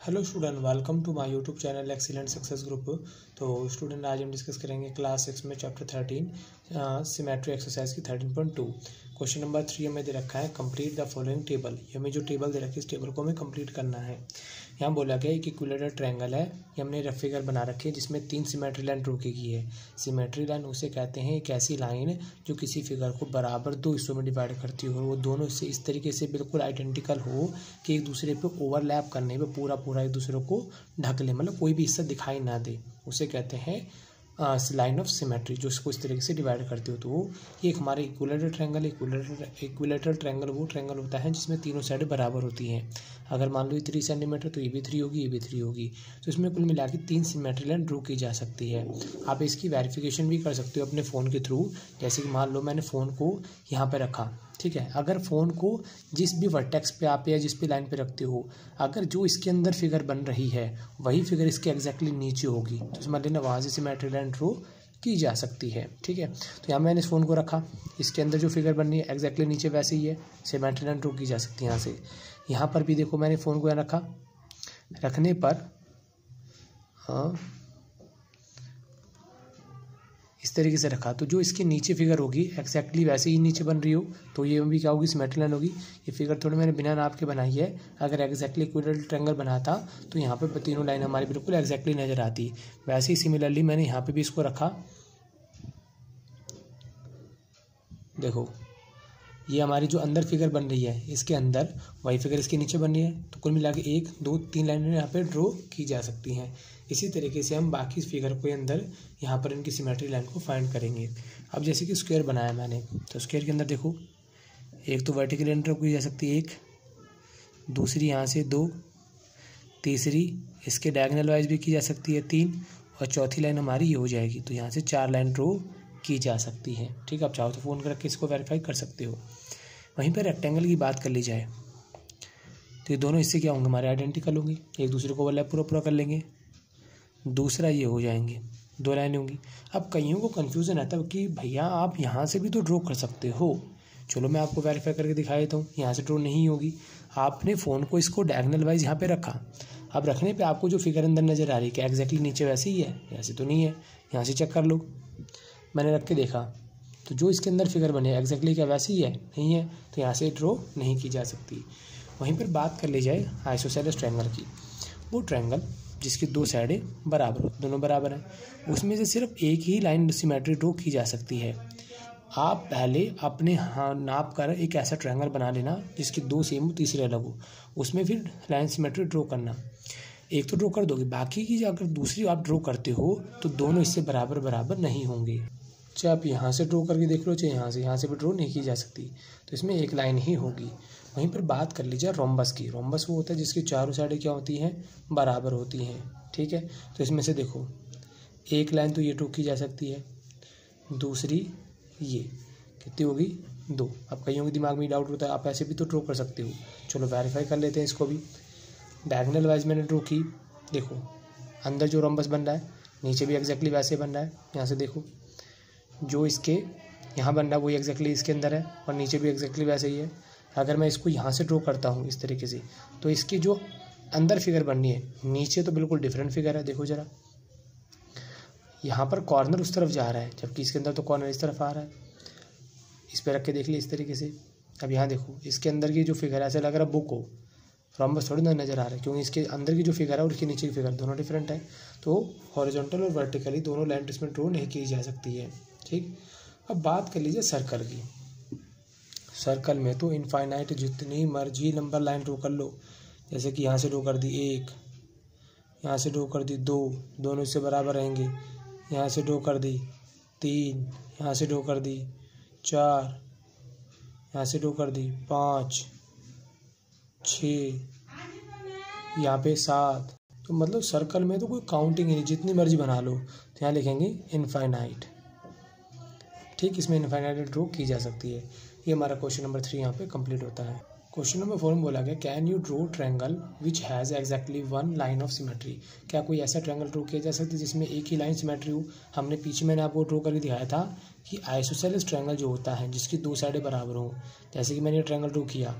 Hello student welcome to my YouTube channel excellent success group तो student आज हम discuss करेंगे क्लास सिक्स में चैप्टर थर्टीन सिमेट्री एक्सरसाइज की thirteen point two question number three हमें दे रखा है कंप्लीट द फॉलोइंग टेबल हमें जो टेबल दे रखी है, इस टेबल को हमें कंप्लीट करना है. यहाँ बोला गया एक इक्विलेटर ट्रायंगल है. ये हमने रफ फिगर बना रखी है, जिसमें तीन सिमेट्री लाइन ड्रॉ की गई है. सिमेट्री लाइन उसे कहते हैं एक ऐसी लाइन जो किसी फिगर को बराबर दो हिस्सों में डिवाइड करती हो वो दोनों से इस तरीके से बिल्कुल आइडेंटिकल हो कि एक दूसरे पे ओवरलैप करने पे पूरा पूरा एक दूसरे को ढक ले मतलब कोई भी हिस्सा दिखाई ना दे. उसे कहते हैं लाइन ऑफ़ सिमेट्री जो इसको इस तरीके से डिवाइड करते हो तो वो ये हमारे equilateral triangle equilateral equilateral triangle वो ट्रैंगल होता है जिसमें तीनों साइड बराबर होती हैं। अगर मान लो ये थ्री सेंटीमीटर तो ये भी थ्री होगी, ये भी थ्री होगी। तो इसमें कुल मिला के तीन सिमेट्री लाइन ड्रो की जा सकती है। आप इसकी वेरिफिकेशन भी कर सकते हो अपने फ़ोन के थ्रू जैसे कि मान लो मैंने फ़ोन को यहाँ पर रखा, ठीक है? अगर फ़ोन को जिस भी वर्टेक्स पे आप या जिस भी लाइन पे रखते हो, अगर जो इसके अंदर फिगर बन रही है, वही फिगर इसके एग्जैक्टली नीचे होगी। तो समझ लेना, वहाँ से सीमेट्री लाइन ड्रो की जा सकती है, ठीक है? तो यहाँ मैंने इस फ़ोन को रखा। इसके अंदर जो फिगर बन रही है एग्जैक्टली नीचे वैसे ही है इसे लाइन ड्रो की जा सकती है यहाँ से। यहाँ पर भी देखो मैंने फ़ोन को यहाँ रखा। रखने पर हाँ इस तरीके से रखा। तो जो इसके नीचे फिगर होगी एक्जैक्टली वैसे ही नीचे बन रही हो तो ये भी क्या होगी सिमेट्री लाइन होगी। ये फिगर थोड़ी मैंने बिना नाप के बनाई है। अगर एक्जैक्टली इक्विडल ट्रैंगल बनाता तो यहाँ पर तीनों लाइन हमारी बिल्कुल एक्जैक्टली नज़र आती। वैसे ही सिमिलरली मैंने यहाँ पर भी इसको रखा। देखो ये हमारी जो अंदर फिगर बन रही है, इसके अंदर वाई फिगर इसके नीचे बन रही है तो कुल मिला के एक, दो, तीन लाइनें यहाँ पर ड्रॉ की जा सकती हैं। इसी तरीके से हम बाकी फिगर के अंदर, यहाँ पर इनकी सिमेट्री लाइन को फाइंड करेंगे। अब जैसे कि स्क्वायर बनाया मैंने तो स्क्वायर के अंदर देखो, एक तो वर्टिकल लाइन ड्रॉ की जा सकती है, एक, दूसरी यहाँ से दो, तीसरी, इसके डायगनल वाइज भी की जा सकती है तीन, और चौथी लाइन हमारी ये हो जाएगी तो यहाँ से चार लाइन ड्रॉ की जा सकती है। ठीक है, आप चाहो तो फ़ोन कर इसको वेरीफाई कर सकते हो। वहीं पर रेक्टेंगल की बात कर ली जाए तो ये दोनों इससे क्या होंगे? हमारे आइडेंटिकल होंगे। एक दूसरे को ओवरलैप पूरा पूरा कर लेंगे। दूसरा ये हो जाएँगे। दो लाइनें होंगी। अब कईयों को कन्फ्यूज़न आता है कि भैया, आप यहाँ से भी तो ड्रॉ कर सकते हो। चलो, मैं आपको वेरीफाई करके दिखा देता हूँ। यहाँ से ड्रॉ नहीं होगी। आपने फ़ोन को इसको डायगनल वाइज यहाँ पे रखा। अब रखने पे आपको जो फिगर अंदर नज़र आ रही है, कि एग्जैक्टली नीचे वैसे ही है ऐसे तो नहीं है। यहाँ से चेक कर लो। मैंने रख के देखा। तो जो इसके अंदर फिगर बने एग्जैक्टली क्या वैसे ही? है नहीं है तो यहाँ से ड्रॉ नहीं की जा सकती। वहीं पर बात कर ली जाए आइसोसेलस ट्रैंगल की। वो ट्रैंगल जिसकी दो साइडें बराबर हो दोनों बराबर हैं। उसमें से सिर्फ़ एक ही लाइन सिमेट्री ड्रॉ की जा सकती है। आप पहले अपने हाँ नाप कर एक ऐसा ट्रायंगल बना लेना जिसकी दो सेम हो, तीसरे अलग हो। उसमें फिर लाइन सिमेट्री ड्रॉ करना। एक तो ड्रॉ कर दोगे, बाकी की अगर दूसरी आप ड्रॉ करते हो तो दोनों इससे बराबर बराबर नहीं होंगे। चाहे आप यहाँ से ड्रॉ करके देख लो, चाहे यहाँ से यहाँ से भी ड्रॉ नहीं की जा सकती। तो इसमें एक लाइन ही होगी। वहीं पर बात कर लीजिए रोम्बस की। रोम्बस वो होता है जिसकी चारों साइडें क्या होती हैं? बराबर होती हैं। ठीक है? तो इसमें से देखो, एक लाइन तो ये ड्रॉ की जा सकती है, दूसरी ये। कितनी होगी? दो। अब कईयों के दिमाग में डाउट होता है, आप ऐसे भी तो ड्रॉ कर सकते हो। चलो वेरीफाई कर लेते हैं इसको भी। डायगनल वाइज मैंने ड्रॉ की। देखो, अंदर जो रोम्बस बन रहा है, नीचे भी एग्जैक्टली वैसे बन रहा है। यहाँ से देखो। जो इसके यहाँ बन रहा है वही एग्जैक्टली इसके अंदर है और नीचे भी एग्जैक्टली वैसे ही है। अगर मैं इसको यहाँ से ड्रॉ करता हूँ इस तरीके से तो इसकी जो अंदर फिगर बननी है, नीचे तो बिल्कुल डिफरेंट फिगर है, देखो ज़रा। यहाँ पर कॉर्नर उस तरफ़ जा रहा है, जबकि इसके अंदर तो कॉर्नर इस तरफ़ आ रहा है। इस पर रख के देख लिया इस तरीके से। अब यहाँ देखो, इसके अंदर की जो फिगर है, ऐसा लग रहा है बुक हो। रॉम्बस थोड़ी ना नज़र आ रहा है, क्योंकि इसके अंदर की जो फिगर है और इसके नीचे की फिगर दोनों डिफरेंट है। तो हॉरिजॉन्टल और वर्टिकली दोनों लाइन इसमें ड्रो नहीं की जा सकती है, ठीक? अब बात कर लीजिए सर्कल की। सर्कल में तो इनफाइनाइट जितनी मर्ज़ी नंबर लाइन ड्रो कर लो। जैसे कि यहाँ से ड्रो कर दी एक, यहाँ से ड्रो कर दी दो, दोनों इससे बराबर रहेंगे। यहाँ से ड्रो कर दी तीन, यहाँ से ड्रो कर दी चार, यहाँ से ड्रो कर दी पाँच। छ। यहाँ पे सात। तो मतलब सर्कल में तो कोई काउंटिंग ही नहीं, जितनी मर्ज़ी बना लो। तो यहाँ लिखेंगे इनफाइनाइट ठीक, इसमें इनफाइनाइट ड्रॉ की जा सकती है। ये हमारा क्वेश्चन नंबर थ्री यहाँ पे कंप्लीट होता है। क्वेश्चन नंबर फोर में बोला गया can you draw triangle which has exactly one line of symmetry क्या कोई ऐसा ट्रैंगल ड्रो किया जा सकता है जिसमें एक ही लाइन सिमेट्री हो? हमने पीछे मैंने आपको ड्रो करके दिखाया था कि आइसोसेलेस ट्रैंगल जो होता है, जिसकी दो साइडें बराबर हों। जैसे कि मैंने ये ट्रैंगल ड्रो किया,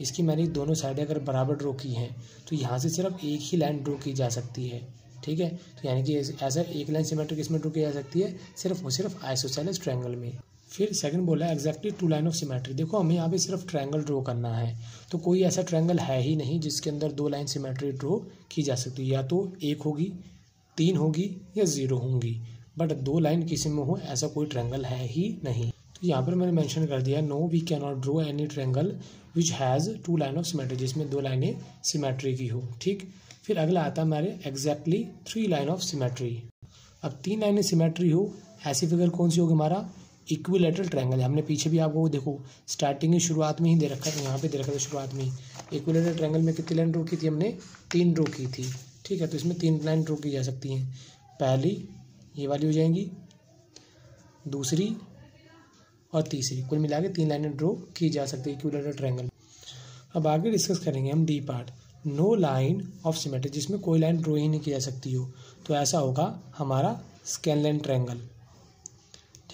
इसकी मैंने दोनों साइडें अगर बराबर ड्रो की हैं तो यहाँ से सिर्फ़ एक ही लाइन ड्रो की जा सकती है। ठीक है? तो यानी कि ऐसा एक लाइन सिमेट्री किसमें ड्रो की जा सकती है? सिर्फ़ और सिर्फ़ आइसोसेलेस ट्रैंगल में। फिर सेकंड बोला exactly two line of symmetry देखो, हमें यहाँ पे सिर्फ़ ट्रायंगल ड्रॉ करना है तो कोई ऐसा ट्रायंगल है ही नहीं जिसके अंदर दो लाइन सिमेट्री ड्रॉ की जा सकती है। या तो एक होगी, तीन होगी या ज़ीरो होंगी बट दो लाइन किसी में हो, ऐसा कोई ट्रायंगल है ही नहीं। तो यहाँ पर मैंने मेंशन कर दिया no we cannot draw any triangle which has two line of symmetry जिसमें दो लाइनें सिमेट्री की हो, ठीक? फिर अगला आता है हमारे exactly three line of symmetry अब तीन लाइनें सिमेट्री हो, ऐसी फिगर कौन सी होगी हमारा? इक्विलेटरल ट्रायंगल है। हमने पीछे भी आपको देखो स्टार्टिंग की शुरुआत में ही दे रखा था यहाँ पे दे रखा था शुरुआत में इक्विलेटरल ट्रायंगल में कितनी लाइन ड्रो की थी हमने? तीन ड्रो की थी। ठीक है तो इसमें तीन लाइन ड्रो की जा सकती हैं। पहली, ये वाली हो जाएँगी। दूसरी और तीसरी, कुल मिला के तीन लाइनें ड्रो की जा सकती है इक्विलेटरल ट्रायंगल अब आगे डिस्कस करेंगे हम D part no line of symmetry जिसमें कोई लाइन ड्रो ही नहीं की जा सकती हो। तो ऐसा होगा हमारा स्कैनलाइन ट्रायंगल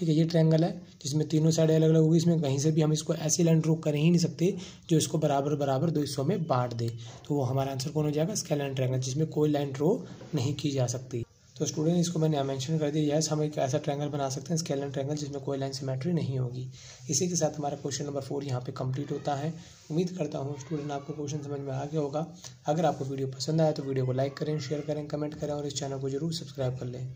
ठीक है, ये ट्रायंगल है, जिसमें तीनों साइड अलग अलग होगी, इसमें कहीं से भी हम इसको ऐसी लाइन ड्रॉ कर ही नहीं सकते, जो इसको बराबर बराबर दो हिस्सों में बांट दे। तो वो हमारा आंसर कौन हो जाएगा? स्केलन ट्रायंगल जिसमें कोई लाइन ड्रॉ नहीं की जा सकती। तो स्टूडेंट इसको मैंने मेंशन कर दिया यस हम एक ऐसा ट्रायंगल बना सकते हैं स्केलन ट्रायंगल जिसमें कोई लाइन सिमेट्री नहीं होगी। इसी के साथ हमारा क्वेश्चन नंबर फोर यहाँ पे कंप्लीट होता है। उम्मीद करता हूँ स्टूडेंट आपको क्वेश्चन समझ में आ गया होगा। अगर आपको वीडियो पसंद आया तो वीडियो को लाइक करें शेयर करें कमेंट करें और इस चैनल को ज़रूर सब्सक्राइब कर लें।